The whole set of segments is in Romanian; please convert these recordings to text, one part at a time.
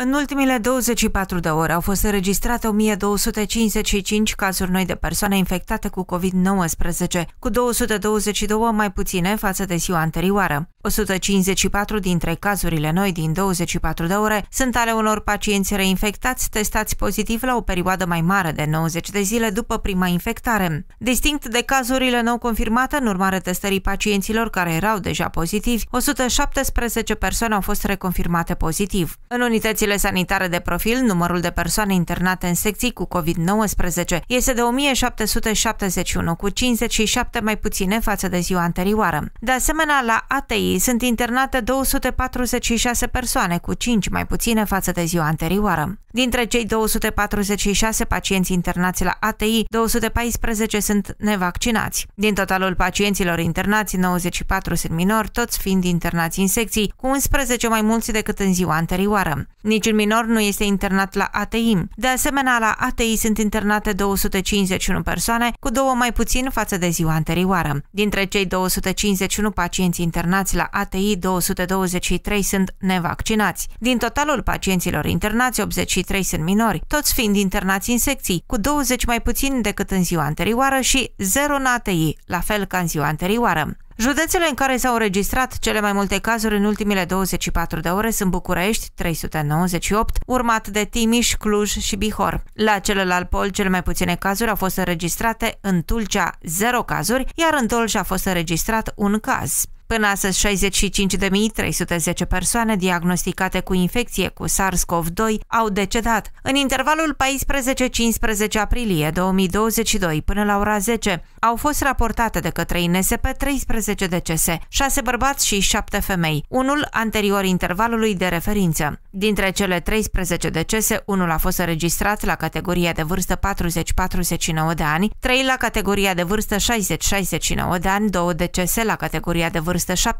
În ultimile 24 de ore au fost înregistrate 1255 cazuri noi de persoane infectate cu COVID-19, cu 222 mai puține față de ziua anterioară. 154 dintre cazurile noi din 24 de ore sunt ale unor pacienți reinfectați testați pozitiv la o perioadă mai mare de 90 de zile după prima infectare. Distinct de cazurile nou confirmate în urmare testării pacienților care erau deja pozitivi, 117 persoane au fost reconfirmate pozitiv. În unitățile Condițiile sanitare de profil, numărul de persoane internate în secții cu COVID-19 este de 1771, cu 57 mai puține față de ziua anterioară. De asemenea, la ATI sunt internate 246 persoane, cu 5 mai puține față de ziua anterioară. Dintre cei 246 pacienți internați la ATI, 214 sunt nevaccinați. Din totalul pacienților internați, 94 sunt minori, toți fiind internați în secții, cu 11 mai mulți decât în ziua anterioară. Niciun minor nu este internat la ATI. De asemenea, la ATI sunt internate 251 persoane, cu două mai puțin față de ziua anterioară. Dintre cei 251 pacienți internați la ATI, 223 sunt nevaccinați. Din totalul pacienților internați, 83 sunt minori, toți fiind internați în secții, cu 20 mai puțin decât în ziua anterioară și 0 în ATI, la fel ca în ziua anterioară. Județele în care s-au înregistrat cele mai multe cazuri în ultimele 24 de ore sunt București, 398, urmat de Timiș, Cluj și Bihor. La celălalt pol, cele mai puține cazuri au fost înregistrate în Tulcea 0 cazuri, iar în Dolj a fost înregistrat un caz. Până astăzi, 65.310 persoane diagnosticate cu infecție cu SARS-CoV-2 au decedat. În intervalul 14-15 aprilie 2022 până la ora 10 au fost raportate de către INSP 13 decese, 6 bărbați și 7 femei, unul anterior intervalului de referință. Dintre cele 13 decese, unul a fost înregistrat la categoria de vârstă 40-49 de ani, 3 la categoria de vârstă 60-69 de ani, 2 decese la categoria de vârstă vârstă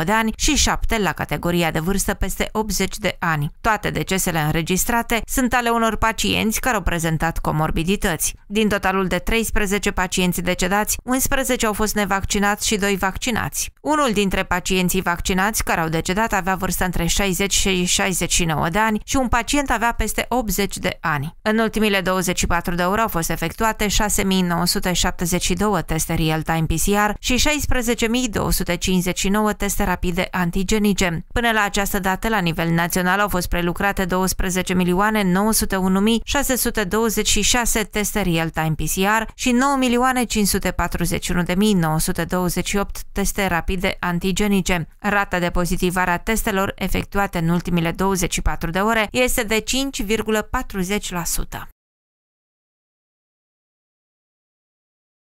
70-79 de ani și 7 la categoria de vârstă peste 80 de ani. Toate decesele înregistrate sunt ale unor pacienți care au prezentat comorbidități. Din totalul de 13 pacienți decedați, 11 au fost nevaccinați și 2 vaccinați. Unul dintre pacienții vaccinați care au decedat avea vârstă între 60 și 69 de ani și un pacient avea peste 80 de ani. În ultimile 24 de ore au fost efectuate 6.972 teste real-time PCR și 16.200 259 teste rapide antigenice. Până la această dată, la nivel național, au fost prelucrate 12 milioane 901.626 teste real-time PCR și 9 milioane 541.928 teste rapide antigenice. Rata de pozitivare a testelor efectuate în ultimile 24 de ore este de 5,40%.